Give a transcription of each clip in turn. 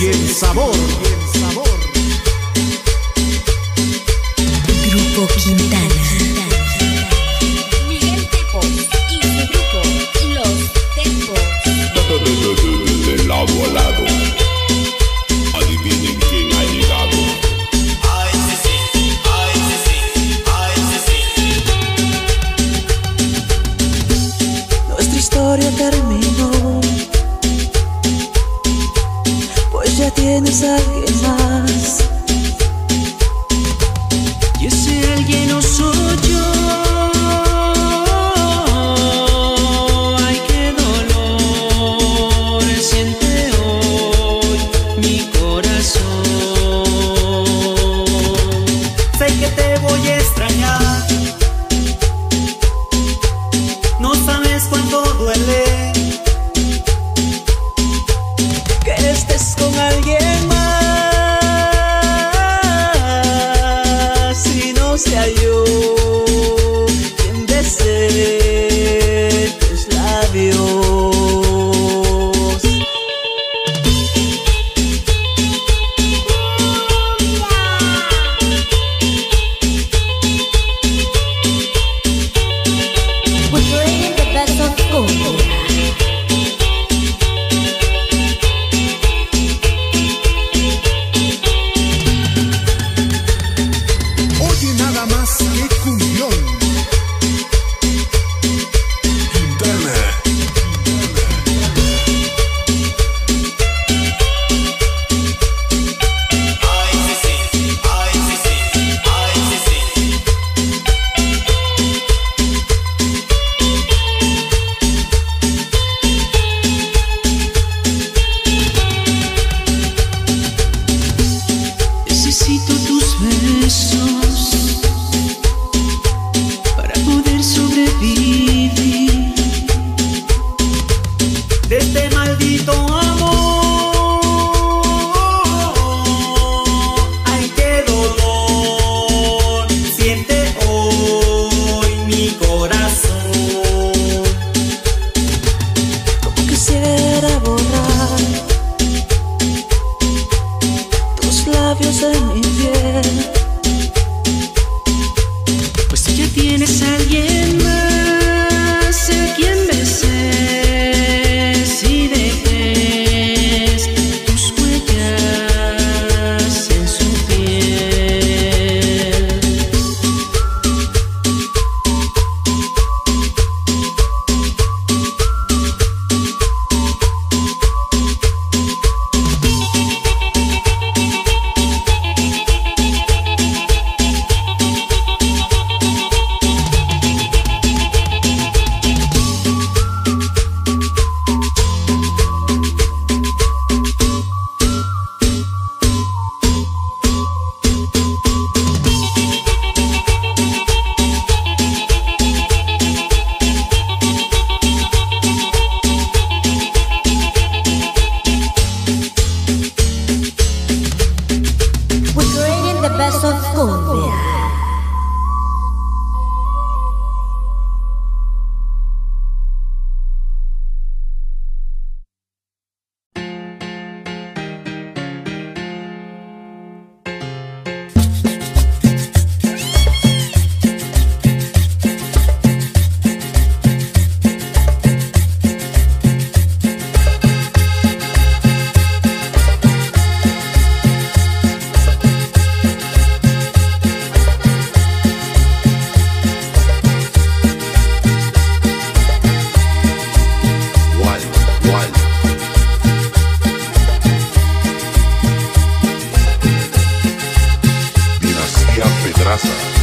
y el sabor. Pedraza.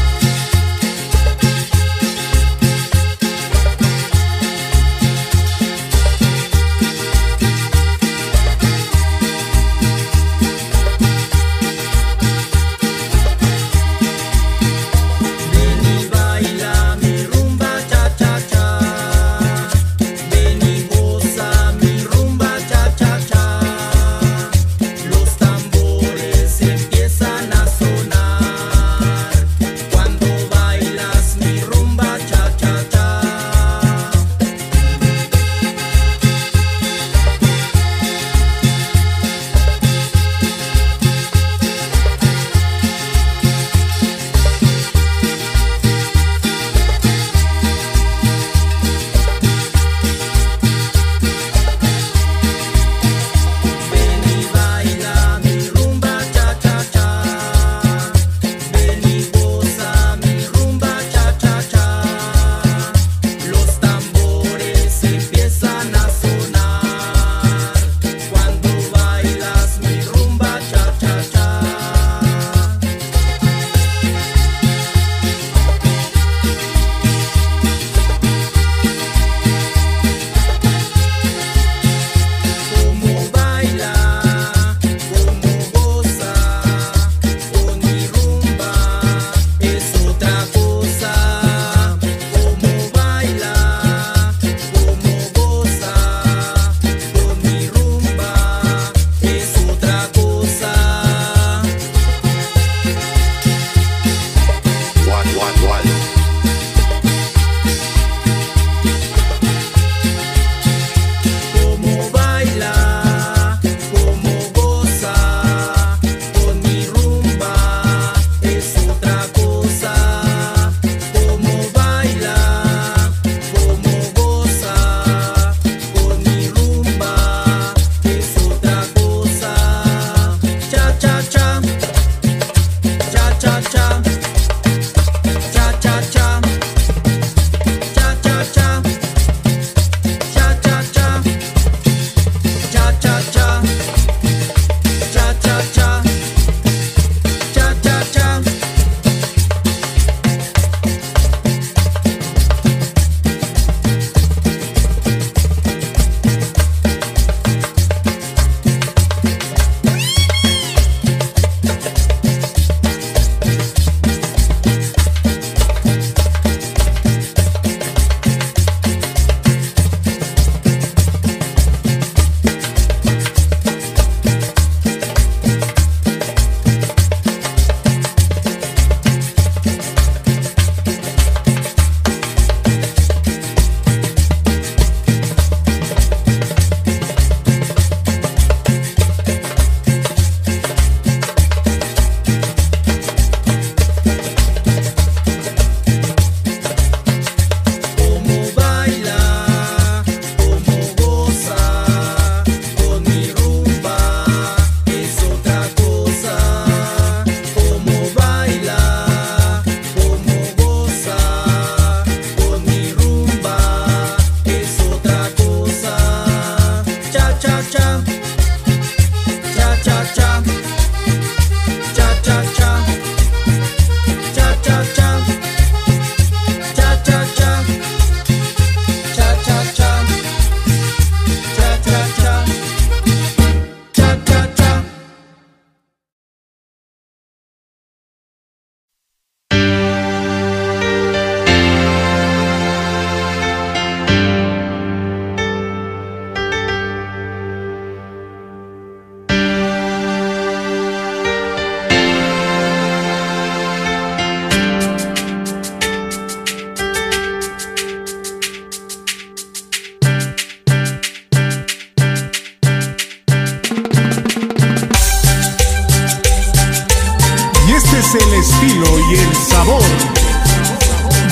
es el estilo y el sabor.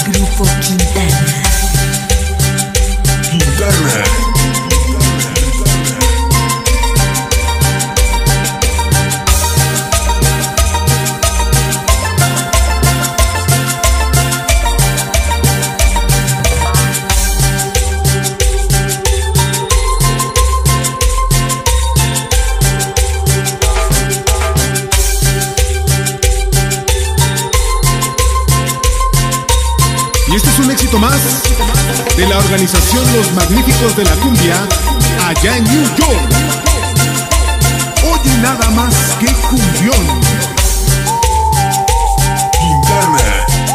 Grupo Quintana. Quintana. Más de la organización Los Magníficos de la Cumbia allá en New York. Oye nada más que cumbión. Quintana.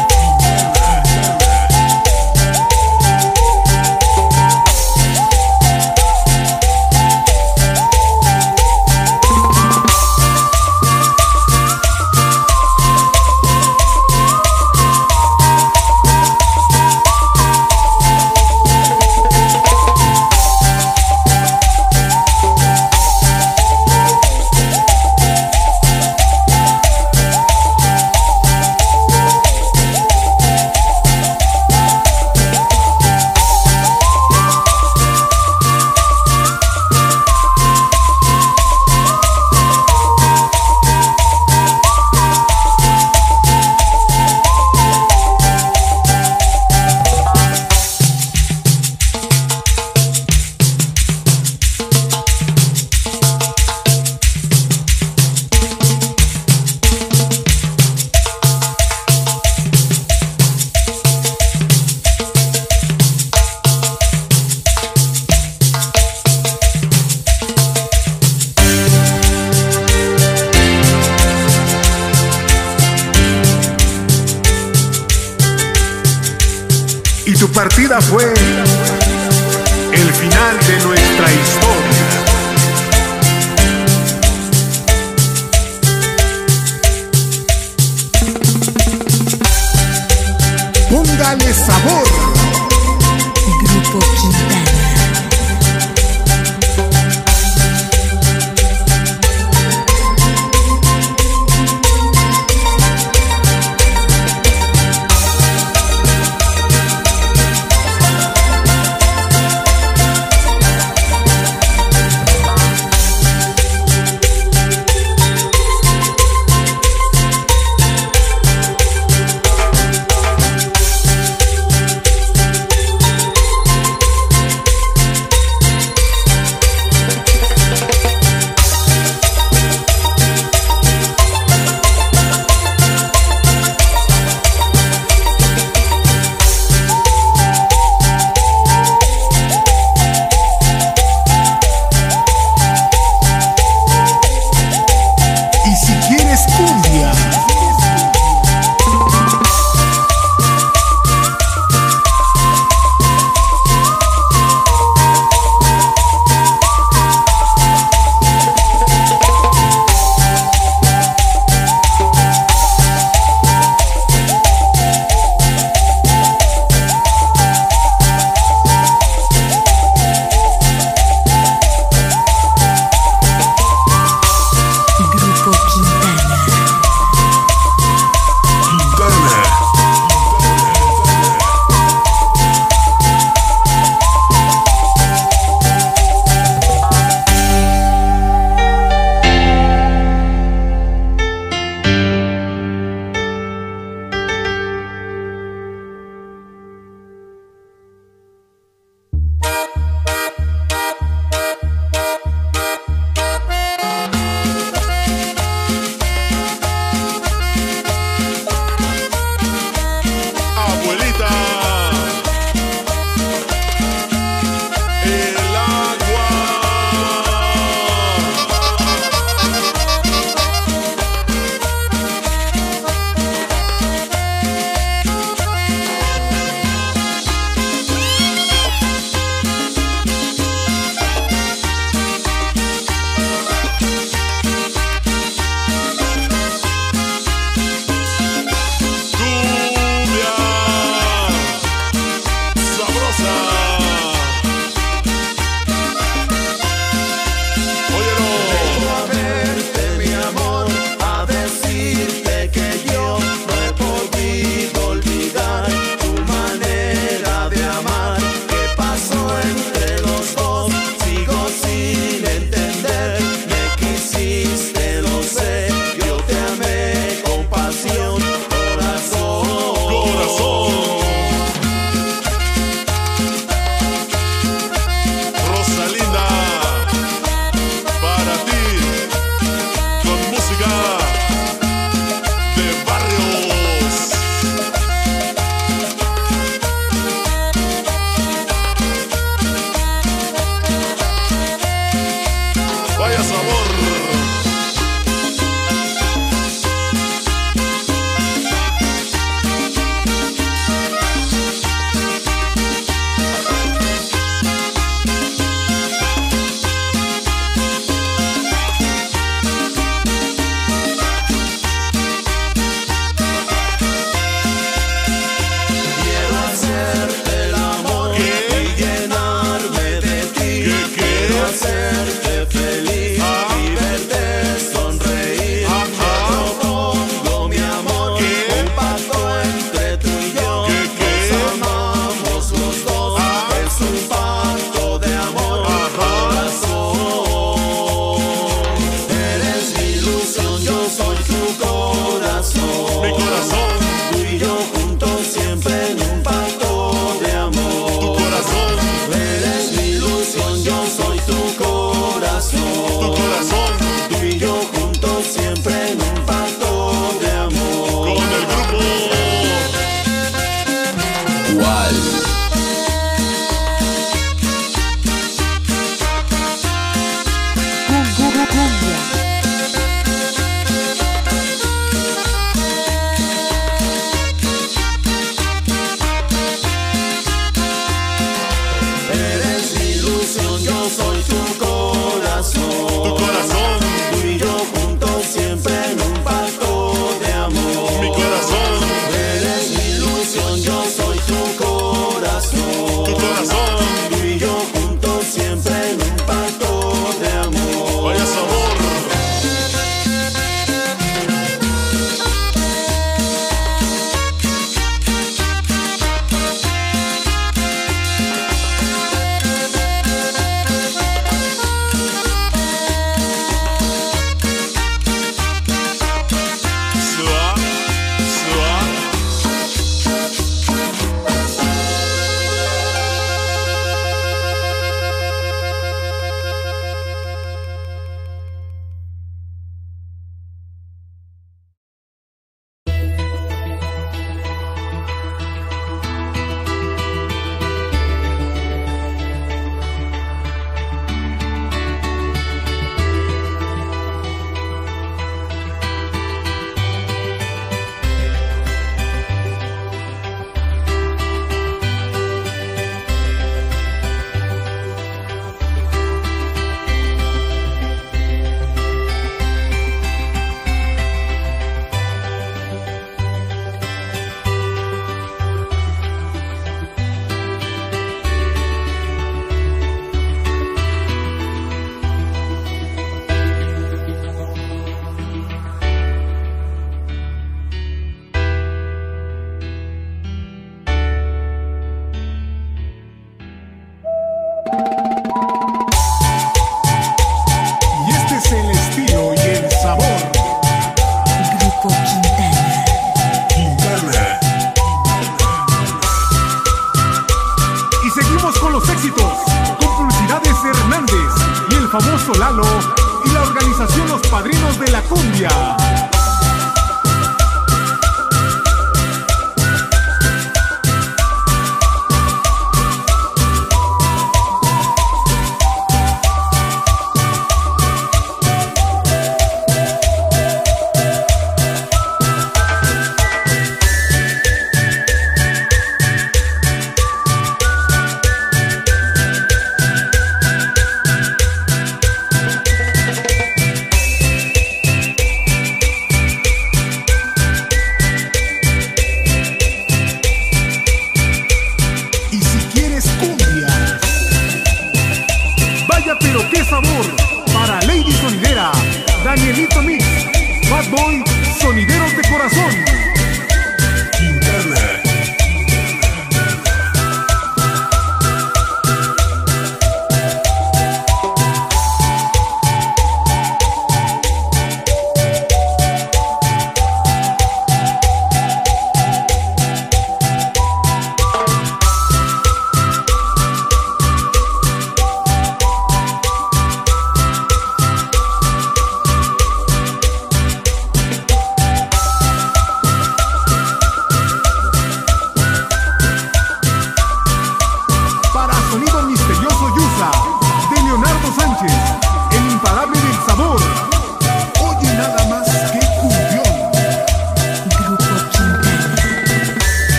y la organización Los Padrinos de la Cumbia.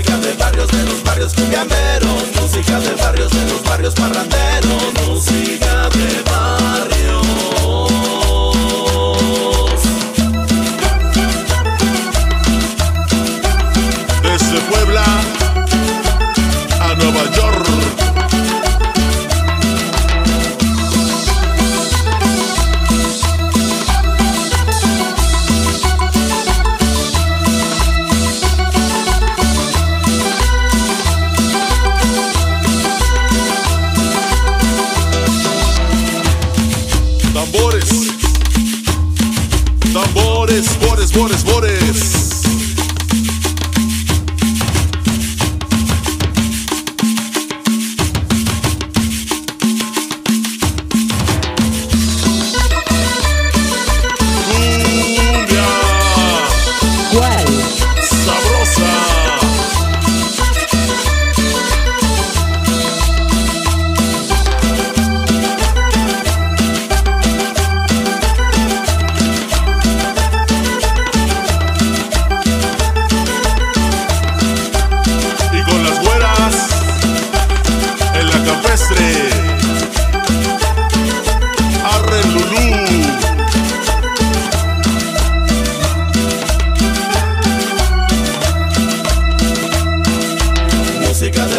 Música de barrios, de los barrios cumbiamberos Música de barrios, de los barrios parranderos.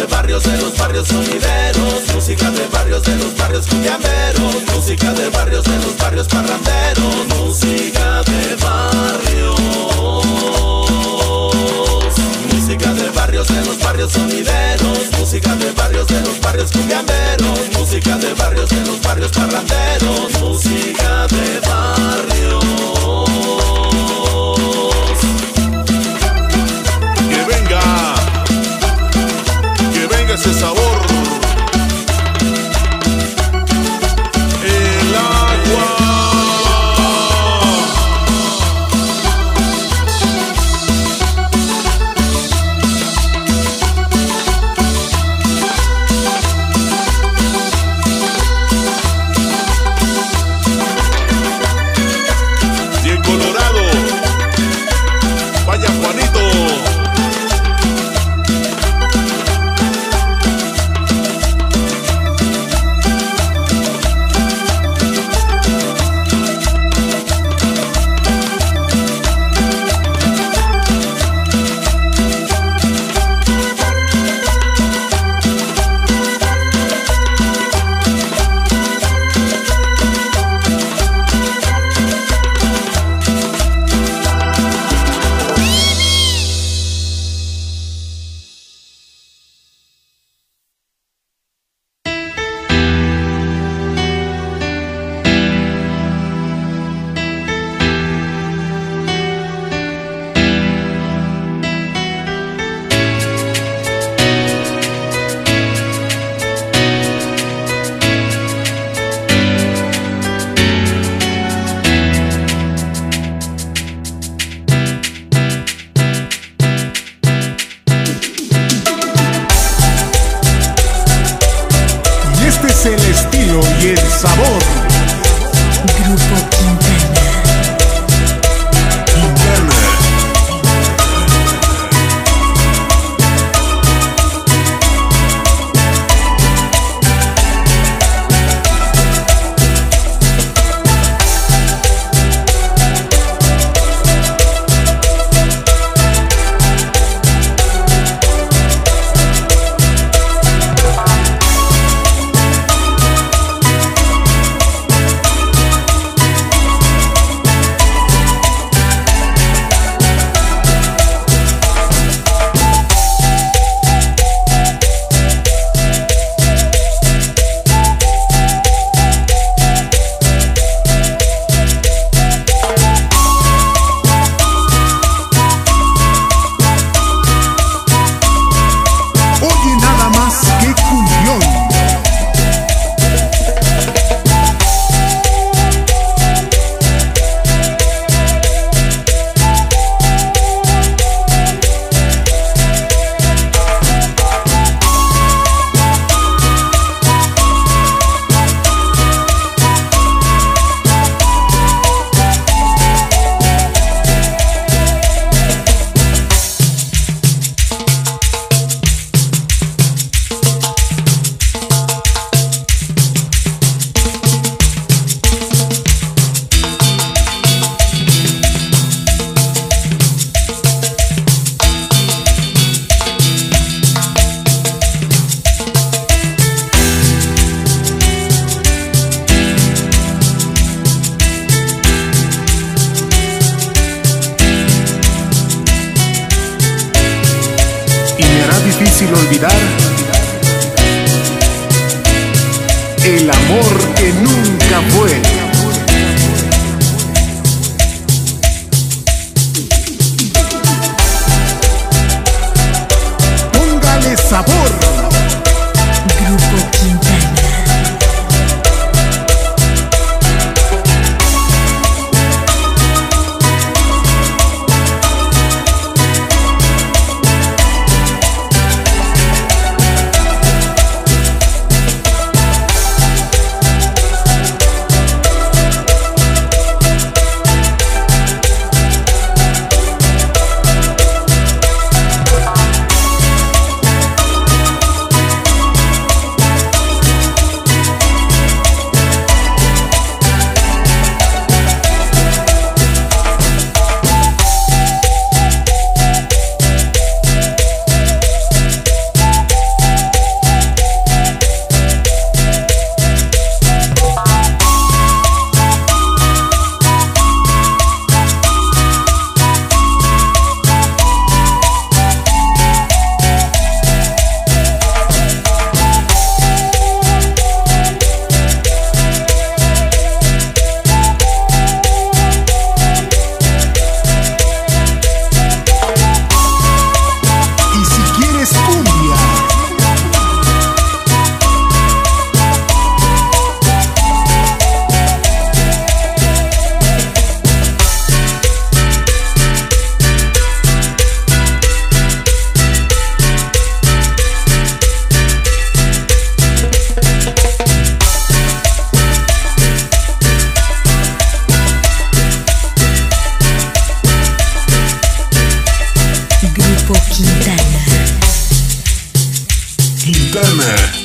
Barrios, de los barrios sonideros, música de barrios, de los barrios cumbiamberos, música de barrios, de los barrios parranderos, música de barrios, música de barrios, de los barrios sonideros, música de barrios, de los barrios cumbiamberos, música de barrios, de los barrios parranderos, música de barrios. Ese sabor. Grupo Quintana. Quintana.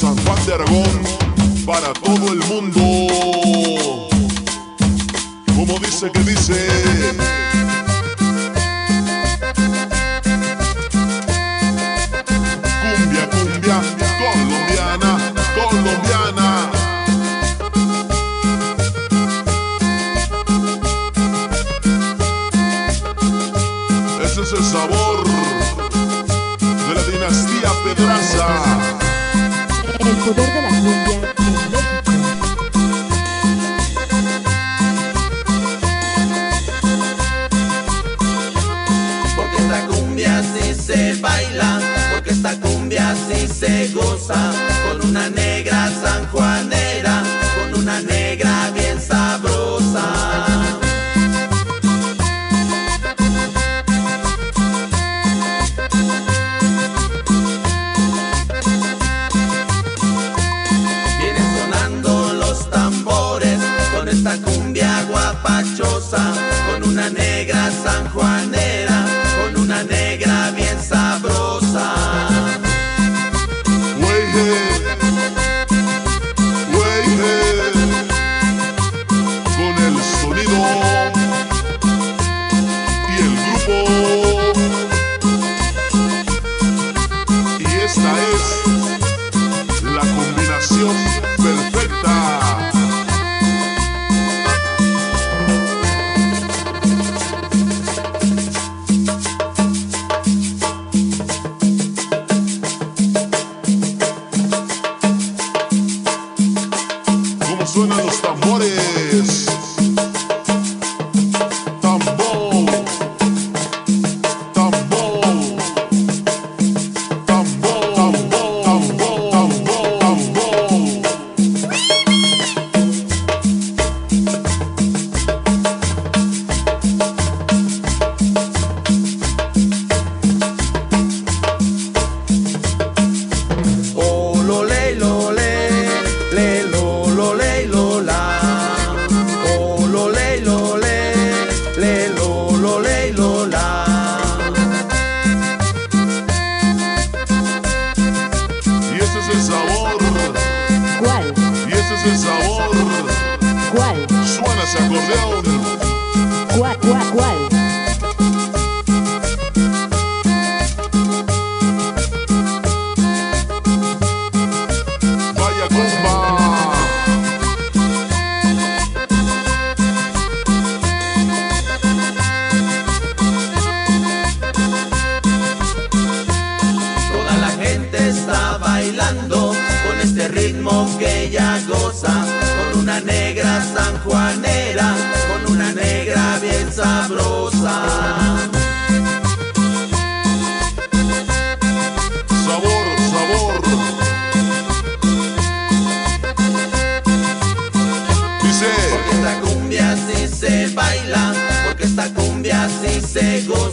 San Juan de Aragón para todo el mundo. Como dice que dice. Cumbia, cumbia, colombiana, colombiana. Ese es el sabor de la dinastía Pedraza.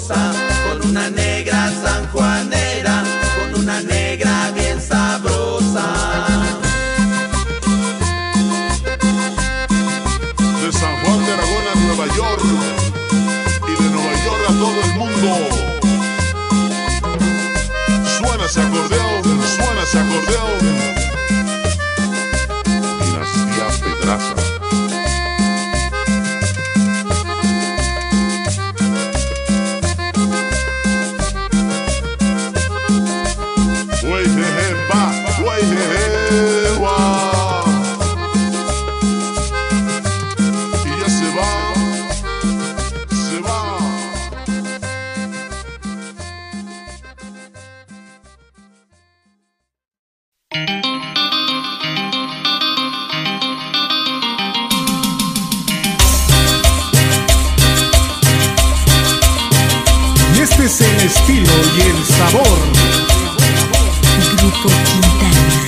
con una negra el estilo y el sabor. Grupo Quintana.